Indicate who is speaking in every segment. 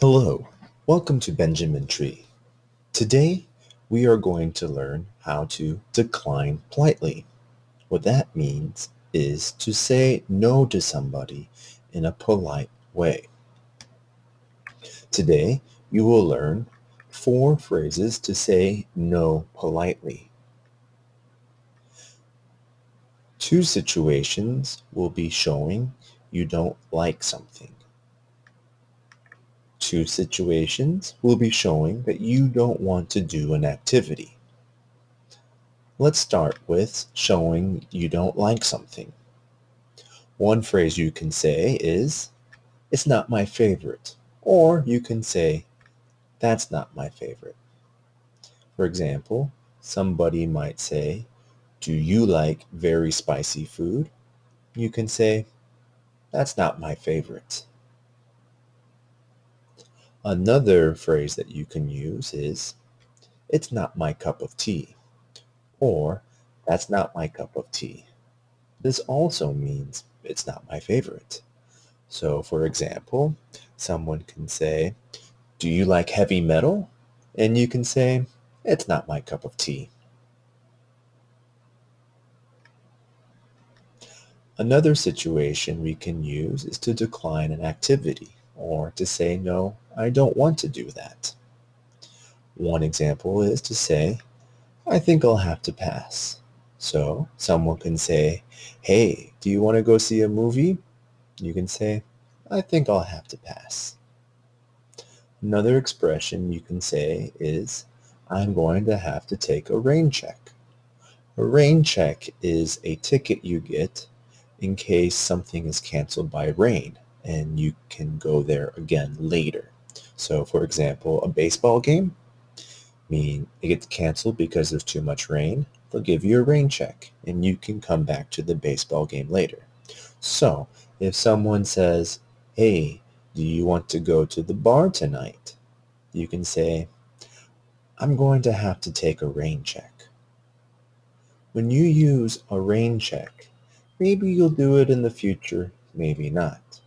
Speaker 1: Hello, welcome to Benjamin Tree. Today we are going to learn how to decline politely. What that means is to say no to somebody in a polite way. Today you will learn four phrases to say no politely. Two situations will be showing you don't like something. Two situations will be showing that you don't want to do an activity. Let's start with showing you don't like something. One phrase you can say is, it's not my favorite. Or you can say, that's not my favorite. For example, somebody might say, do you like very spicy food? You can say, that's not my favorite. Another phrase that you can use is, it's not my cup of tea, or that's not my cup of tea. This also means it's not my favorite. So for example, someone can say, do you like heavy metal? And you can say, it's not my cup of tea. Another situation we can use is to decline an activity or to say, no, I don't want to do that. One example is to say, I think I'll have to pass. So someone can say, hey, do you want to go see a movie? You can say, I think I'll have to pass. Another expression you can say is, I'm going to have to take a rain check. A rain check is a ticket you get in case something is canceled by rain and you can go there again later. So for example, a baseball game, mean it gets canceled because of too much rain, they'll give you a rain check and you can come back to the baseball game later. So if someone says, hey, do you want to go to the bar tonight? You can say, I'm going to have to take a rain check. When you use a rain check, maybe you'll do it in the future, maybe not.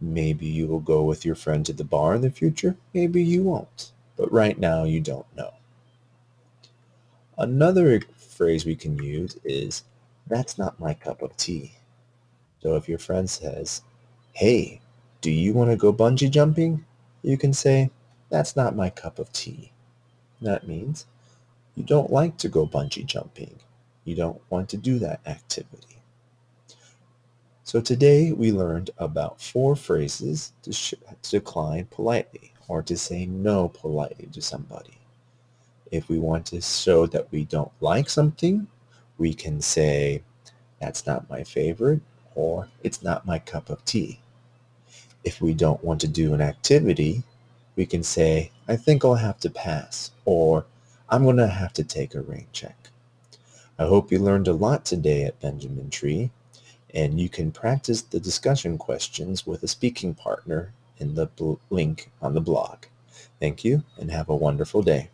Speaker 1: Maybe you will go with your friend to the bar in the future, maybe you won't. But right now you don't know. Another phrase we can use is, that's not my cup of tea. So if your friend says, hey, do you want to go bungee jumping? You can say, that's not my cup of tea. That means you don't like to go bungee jumping. You don't want to do that activity. So today we learned about four phrases to, to decline politely or to say no politely to somebody. If we want to show that we don't like something, we can say, that's not my favorite or it's not my cup of tea. If we don't want to do an activity, we can say, I think I'll have to pass, or I'm going to have to take a rain check. I hope you learned a lot today at Benjamin Tree, and you can practice the discussion questions with a speaking partner in the link on the blog. Thank you, and have a wonderful day.